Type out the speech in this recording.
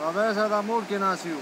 La de amor que nació.